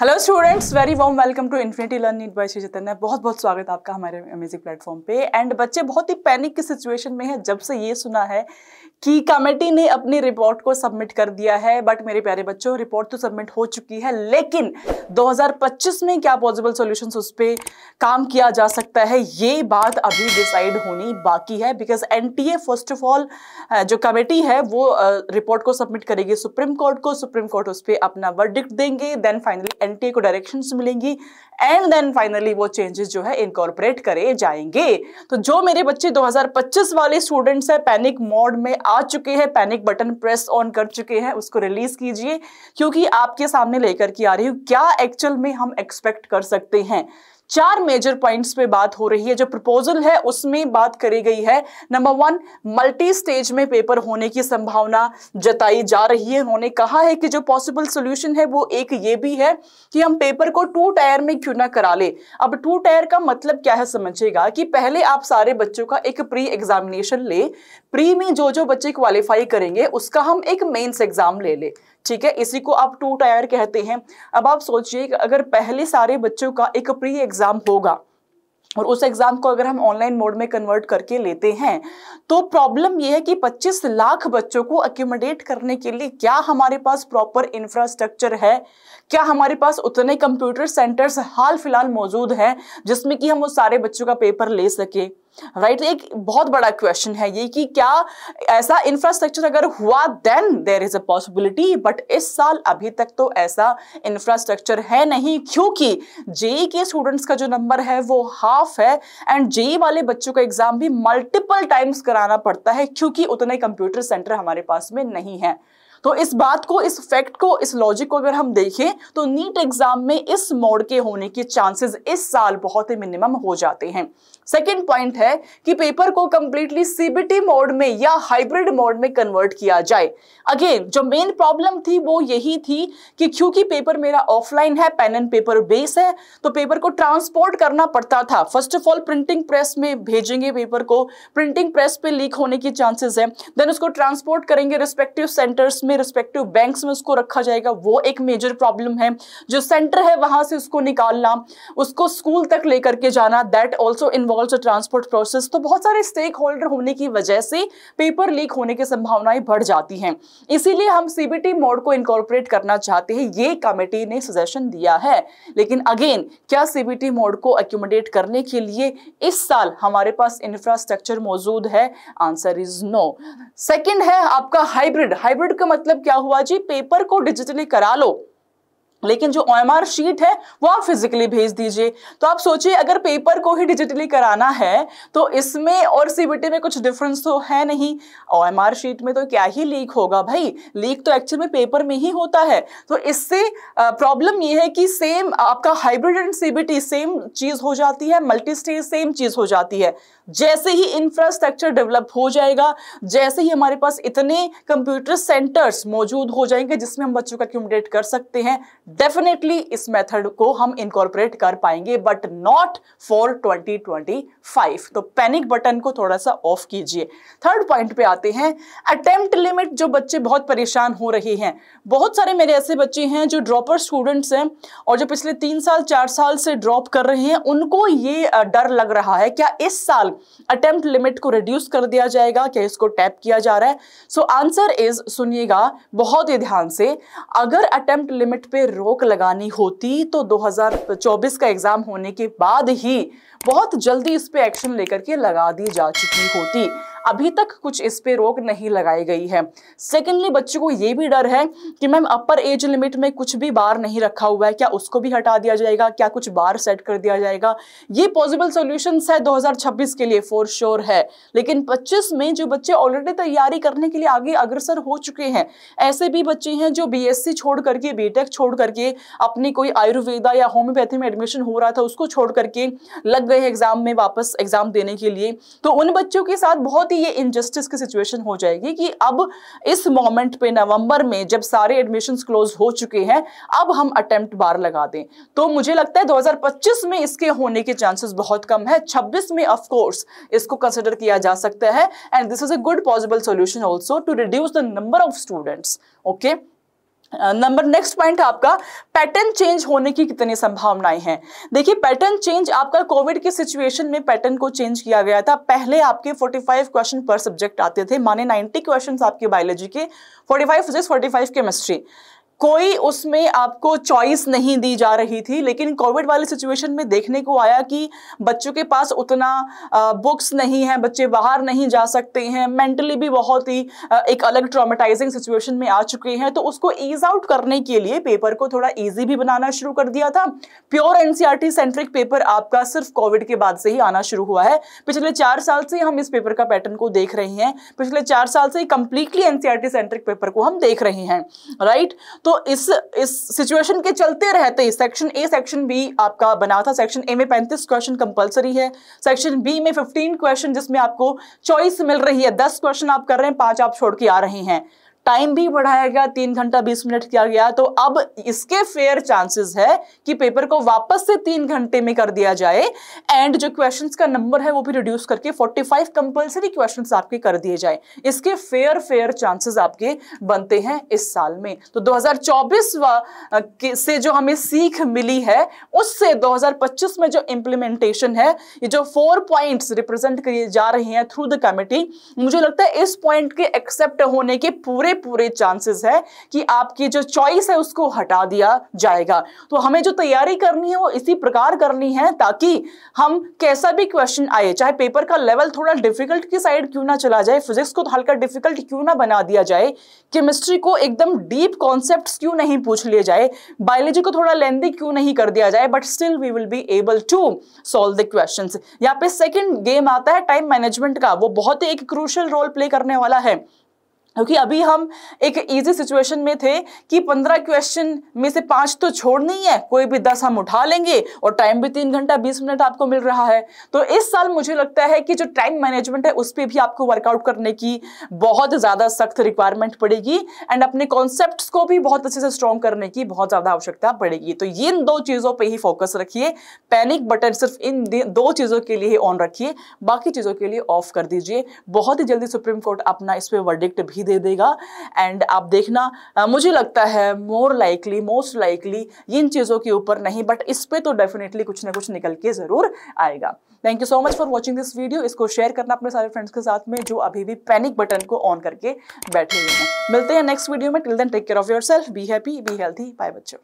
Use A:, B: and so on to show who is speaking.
A: Hello students very warm welcome to Infinity Learn NEET by Shri है बहुत बहुत स्वागत आपका हमारे अमेजिंग प्लेटफॉर्म पे. एंड बच्चे बहुत ही पैनिक की सिचुएशन में है जब से ये सुना है कि कमेटी ने अपनी रिपोर्ट को सबमिट कर दिया है बट मेरे प्यारे बच्चों, रिपोर्ट तो सबमिट हो चुकी है, लेकिन 2025 में क्या पॉसिबल सॉल्यूशंस उस पर काम किया जा सकता है, ये बात अभी डिसाइड होनी बाकी है because NTA first of all जो कमेटी है, वो रिपोर्ट को सबमिट करेगी सुप्रीम कोर्ट को, सुप्रीम कोर्ट उस पर अपना वर्डिक्ट देंगे देन फाइनली एनटीए को डायरेक्शन मिलेंगी एंड देन फाइनली वो चेंजेस जो है इनकॉर्पोरेट करे जाएँगे। तो जो मेरे बच्चे 2025 वाले स्टूडेंट्स है पैनिक मोड में आ चुके हैं पैनिक बटन प्रेस ऑन कर चुके हैं, उसको रिलीज़ कीजिए, क्योंकि आपके सामने लेकर के आ रही हूँ। क्या एक्चुअल में हम एक्सपेक्ट कर सकते हैं? चार मेजर पॉइंट्स पे बात हो रही है। जो प्रपोजल है, उसमें बात करी गई है। नंबर वन मल्टी स्टेज में पेपर होने की संभावना जताई जा रही है। उन्होंने कहा है कि जो पॉसिबल सोल्यूशन है, वो एक ये भी है कि हम पेपर को टू टायर में क्यों ना करा ले। अब टू टायर का मतलब क्या है, समझिएगा कि पहले आप सारे बच्चों का एक प्री एग्जामिनेशन ले। प्री में जो जो बच्चे क्वालिफाई करेंगे, उसका हम एक मेन्स एग्ज़ाम ले ले। ठीक है, इसी को आप टू टायर कहते हैं। अब आप सोचिए अगर पहले सारे बच्चों का एक प्री एग्ज़ाम होगा और उस एग्ज़ाम को अगर हम ऑनलाइन मोड में कन्वर्ट करके लेते हैं तो प्रॉब्लम यह है कि 25 लाख बच्चों को अक्यूमोडेट करने के लिए क्या हमारे पास प्रॉपर इंफ्रास्ट्रक्चर है? क्या हमारे पास उतने कंप्यूटर सेंटर्स हाल फ़िलहाल मौजूद हैं जिसमें कि हम उस सारे बच्चों का पेपर ले सके? Right right? एक बहुत बड़ा क्वेश्चन है ये कि क्या ऐसा इंफ्रास्ट्रक्चर अगर हुआ then there is a possibility but इस साल अभी तक तो ऐसा इंफ्रास्ट्रक्चर है नहीं, क्योंकि जेई के स्टूडेंट्स का जो नंबर है वो हाफ़ है एंड जेई वाले बच्चों का एग्ज़ाम भी मल्टीपल टाइम्स कराना पड़ता है, क्योंकि उतने कंप्यूटर सेंटर हमारे पास में नहीं है तो इस बात को, इस फैक्ट को, इस लॉजिक को अगर हम देखें तो नीट एग्ज़ाम में इस मोड के होने के चांसेस इस साल बहुत ही मिनिमम हो जाते हैं। सेकेंड पॉइंट है कि पेपर को कंप्लीटली सीबीटी मोड में या हाइब्रिड मोड में कन्वर्ट किया जाए। अगेन जो मेन प्रॉब्लम थी, वो यही थी कि क्योंकि पेपर मेरा ऑफलाइन है पेन एंड पेपर बेस है तो पेपर को ट्रांसपोर्ट करना पड़ता था। First of all printing press में भेजेंगे पेपर को। प्रिंटिंग प्रेस पे लीक होने की चांसेस है। देन उसको ट्रांसपोर्ट करेंगे रिस्पेक्टिव सेंटर्स में। रिस्पेक्टिव बैंक्स में उसको रखा जाएगा, वो एक मेजर प्रॉब्लम है। जो सेंटर है, वहाँ से उसको निकालना, उसको स्कूल तक लेकर के जाना that also involve transport process तो बहुत सारे स्टेक होल्डर होने की वजह से पेपर लीक होने की संभावनाएँ बढ़ जाती हैं। इसीलिए हम सीबीटी मोड को इनकॉर्पोरेट करना चाहते हैं, ये कमेटी ने सजेशन दिया है। लेकिन अगेन क्या सीबीटी मोड को अक्यूमोडेट करने के लिए इस साल हमारे पास इंफ्रास्ट्रक्चर मौजूद है? आंसर इज़ नो सेकेंड है आपका हाइब्रिड हाइब्रिड का मतलब क्या हुआ जी? पेपर को डिजिटली करा लो। लेकिन जो ओएमआर शीट है, वो आप फिजिकली भेज दीजिए। तो आप सोचिए, अगर पेपर को ही डिजिटली कराना है तो इसमें और सीबीटी में कुछ डिफरेंस तो है नहीं। ओ शीट में तो क्या ही लीक होगा भाई? लीक तो एक्चुअल में पेपर में ही होता है। तो इससे प्रॉब्लम ये है कि सेम आपका हाइब्रिड एंड सीबीटी सेम चीज़ हो जाती है मल्टी स्टेज सेम चीज़ हो जाती है। जैसे ही इंफ्रास्ट्रक्चर डेवलप हो जाएगा, जैसे ही हमारे पास इतने कंप्यूटर सेंटर्स मौजूद हो जाएँगे, जिसमें हम बच्चों का क्यूमडेट कर सकते हैं डेफिनेटली इस मेथड को हम इनकॉर्पोरेट कर पाएँगे बट नॉट फॉर 2025 तो पैनिक बटन को थोड़ा सा ऑफ़ कीजिए। थर्ड पॉइंट पे आते हैं अटेम्प्ट लिमिट जो बच्चे बहुत परेशान हो रहे हैं। बहुत सारे मेरे ऐसे बच्चे हैं जो ड्रॉपर स्टूडेंट्स हैं और जो पिछले तीन साल, चार साल से ड्रॉप कर रहे हैं, उनको ये डर लग रहा है, क्या इस साल अटेम्प्ट लिमिट को रिड्यूस कर दिया जाएगा, क्या इसको टैप किया जा रहा है? सो आंसर इज़ सुनिएगा, बहुत ही ध्यान से, अगर अटेम्प्ट लिमिट पे रोक लगानी होती तो 2024 का एग्ज़ाम होने के बाद ही बहुत जल्दी इस पर एक्शन लेकर के लगा दी जा चुकी होती। अभी तक कुछ इस पे रोक नहीं लगाई गई है। सेकेंडली बच्चों को ये भी डर है कि मैम अपर एज लिमिट में कुछ भी बार नहीं रखा हुआ है। क्या उसको भी हटा दिया जाएगा? क्या कुछ बार सेट कर दिया जाएगा? ये पॉसिबल सोल्यूशन है 2026 के लिए फॉर श्योर है। लेकिन 25 में जो बच्चे ऑलरेडी तैयारी करने के लिए आगे अग्रसर हो चुके हैं, ऐसे भी बच्चे हैं जो बी छोड़ करके बी छोड़ करके, अपनी कोई आयुर्वेदा या होम्योपैथी में एडमिशन हो रहा था, उसको छोड़ करके लग गए एग्ज़ाम में वापस एग्ज़ाम देने के लिए। तो उन बच्चों के साथ बहुत बहुत ही ये इनजस्टिस की सिचुएशन हो जाएगी कि अब इस मोमेंट पे नवंबर में जब सारे एडमिशन क्लोज हो चुके हैं, अब हम अटेम्प्ट बार लगा दें। तो मुझे लगता है 2025 में इसके होने के चांसेस बहुत कम है। 26 में ऑफ़ कोर्स इसको कंसिडर किया जा सकता है। And this is a good possible solution also to reduce the number of students okay number next point आपका, पैटर्न चेंज होने की कितनी संभावनाएँ हैं? देखिए, पैटर्न चेंज आपका कोविड के सिचुएशन में पैटर्न को चेंज किया गया था। पहले आपके 45 क्वेश्चन पर सब्जेक्ट आते थे, माने 90 क्वेश्चंस आपके बायोलॉजी के 45 फिजिक्स 45 केमिस्ट्री। कोई उसमें आपको चॉइस नहीं दी जा रही थी, लेकिन कोविड वाले सिचुएशन में देखने को आया कि बच्चों के पास उतना बुक्स नहीं है, बच्चे बाहर नहीं जा सकते हैं मेंटली भी बहुत ही एक अलग ट्रामेटाइजिंग सिचुएशन में आ चुके हैं। तो उसको ईज आउट करने के लिए पेपर को थोड़ा ईजी भी बनाना शुरू कर दिया था। प्योर एनसीआरटी सेंट्रिक पेपर आपका सिर्फ़ कोविड के बाद से ही आना शुरू हुआ है। पिछले चार साल से हम इस पेपर का पैटर्न को देख रहे हैं। पिछले चार साल से कंप्लीटली एनसीआरटी सेंट्रिक पेपर को हम देख रहे हैं राइट तो तो इस इस सिचुएशन के चलते रहते ही सेक्शन ए सेक्शन बी आपका बना था। सेक्शन ए में पैंतीस क्वेश्चन कंपलसरी है। सेक्शन बी में फिफ्टीन क्वेश्चन जिसमें आपको चॉइस मिल रही है। दस क्वेश्चन आप कर रहे हैं, पाँच आप छोड़ के आ रहे हैं। टाइम भी बढ़ाया गया, तीन घंटा बीस मिनट किया गया तो अब इसके फेयर चांसेस है कि पेपर को वापस से तीन घंटे में कर दिया जाए। एंड जो क्वेश्चंस का नंबर है, वो भी रिड्यूस करके 45 कंपलसरी क्वेश्चंस आपके कर दिए जाए। इसके फेयर फेयर चांसेस आपके बनते हैं इस साल में। तो 2024 से जो हमें सीख मिली है, उससे 2025 में जो इंप्लीमेंटेशन है, ये जो फोर पॉइंट्स रिप्रेजेंट किए जा रहे हैं थ्रू द कमिटी मुझे लगता है इस पॉइंट के एक्सेप्ट होने के पूरे पूरे पूरे चांसेस है कि आपकी जो चॉइस है उसको हटा दिया जाएगा। तो हमें जो तैयारी करनी है वो इसी प्रकार करनी है ताकि हम कैसा भी क्वेश्चन आए, चाहे पेपर का लेवल थोड़ा डिफ़िकल्ट की साइड क्यों ना चला जाए फिजिक्स को हल्का डिफ़िकल्ट क्यों ना बना दिया जाए केमिस्ट्री को एकदम डीप कॉन्सेप्ट क्यों नहीं पूछ लिए जाए बायोलॉजी को थोड़ा लेंदी क्यों नहीं कर दिया जाए but still we will be able to solve the question यहाँ पे सेकेंड गेम आता है टाइम मैनेजमेंट का, वो बहुत ही एक क्रूशल रोल प्ले करने वाला है। क्योंकि अभी हम एक इजी सिचुएशन में थे कि पंद्रह क्वेश्चन में से पाँच तो छोड़ नहीं है, कोई भी दस हम उठा लेंगे और टाइम भी तीन घंटा, बीस मिनट आपको मिल रहा है। तो इस साल मुझे लगता है कि जो टाइम मैनेजमेंट है, उस पर भी आपको वर्कआउट करने की बहुत ज़्यादा सख्त रिक्वायरमेंट पड़ेगी एंड अपने कॉन्सेप्ट को भी बहुत अच्छे से स्ट्रॉन्ग करने की बहुत ज़्यादा आवश्यकता पड़ेगी। तो इन दो चीज़ों पर ही फोकस रखिए। पैनिक बटन सिर्फ़ इन दो चीज़ों के लिए ऑन रखिए। बाकी चीज़ों के लिए ऑफ़ कर दीजिए। बहुत ही जल्दी सुप्रीम कोर्ट अपना इस पर वर्डिक्ट भी दे देगा। एंड आप देखना मुझे लगता है मोर लाइकली मोस्ट लाइकली इन चीज़ों के ऊपर नहीं बट इस पर तो डेफिनेटली कुछ ना कुछ निकल के ज़रूर आएगा। Thank you so much for watching this video इसको शेयर करना अपने सारे फ्रेंड्स के साथ में जो अभी भी पैनिक बटन को ऑन करके बैठे हुए हैं। मिलते हैं नेक्स्ट वीडियो में। Till then take care of your self be happy be healthy bye बच्चों।